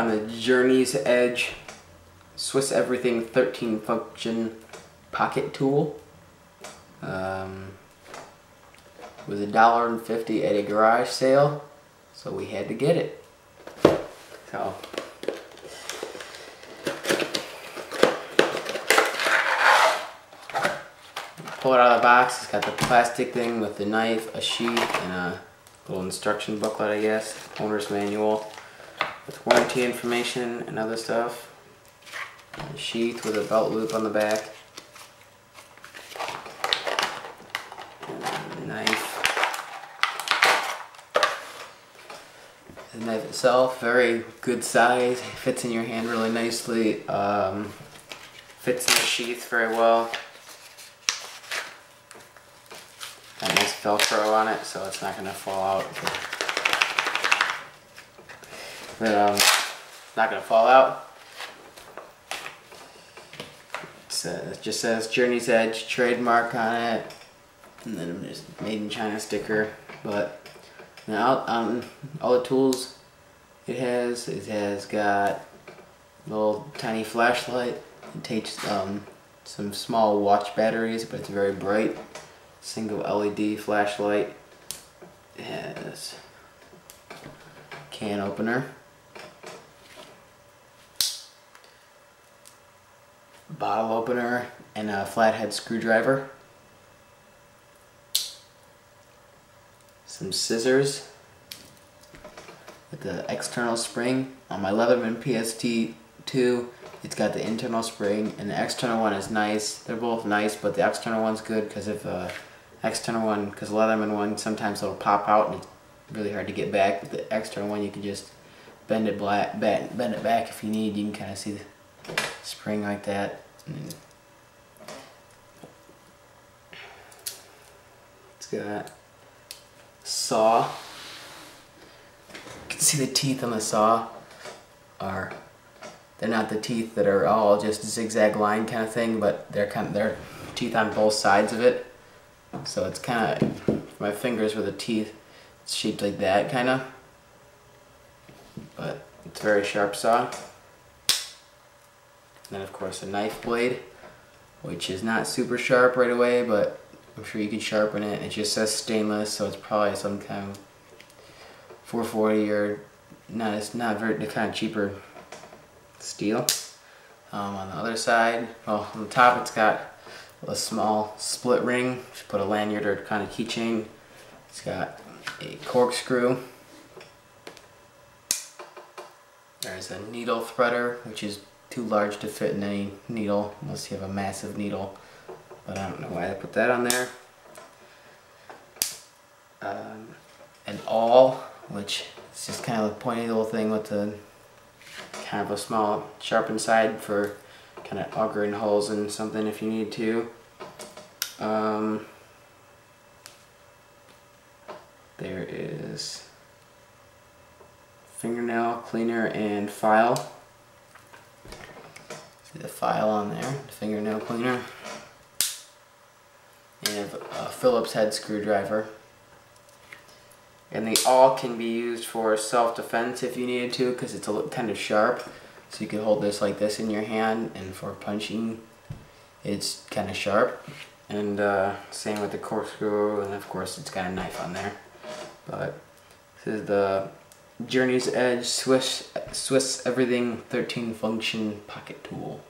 on the Journey's Edge Swiss Everything 13 function pocket tool. Um, it was a dollar and fifty at a garage sale, so we had to get it. So pull it out of the box. It's got the plastic thing with the knife, a sheath, and a little instruction booklet, I guess, owner's manual with warranty information and other stuff. A sheath with a belt loop on the back. Knife. The knife itself, very good size, fits in your hand really nicely, um, fits in the sheath very well. Got nice Velcro on it, so it's not gonna fall out. But um, not gonna fall out. Uh, it just says Journey's Edge trademark on it, and then there's made in China sticker. But now um, all the tools it has, it has got a little tiny flashlight. It takes um, some small watch batteries, but it's very bright. Single LED flashlight. It has can opener. Bottle opener and a flathead screwdriver. Some scissors with the external spring. On my Leatherman PST2, it's got the internal spring and the external one is nice. They're both nice, but the external one's good because if uh, external one, because Leatherman one, sometimes it'll pop out and it's really hard to get back. But the external one, you can just bend it black, bend, bend it back if you need. You can kind of see the spring like that. It's got saw. You can see the teeth on the saw are they're not the teeth that are all just zigzag line kind of thing, but they're kind of they're teeth on both sides of it. So it's kind of my fingers with the teeth. It's shaped like that kind of, but it's very sharp saw. And then of course a knife blade, which is not super sharp right away, but I'm sure you can sharpen it. It just says stainless, so it's probably some kind of 440 or not it's not very the kind of cheaper steel. Um, on the other side, well on the top it's got a small split ring. Just put a lanyard or kind of keychain. It's got a corkscrew. There's a needle threader, which is too large to fit in any needle unless you have a massive needle. But I don't know why I put that on there. Um, an awl, which is just kind of a pointy little thing with a kind of a small sharpened side for kind of augering holes in something if you need to. Um, there is fingernail cleaner and file. The file on there, the fingernail cleaner. And a Phillips head screwdriver. And they all can be used for self-defense if you needed to because it's a little kind of sharp. So you can hold this like this in your hand and for punching it's kind of sharp. And uh, same with the corkscrew and of course it's got a knife on there. But this is the Journey's Edge Swiss Swiss Everything 13 function pocket tool.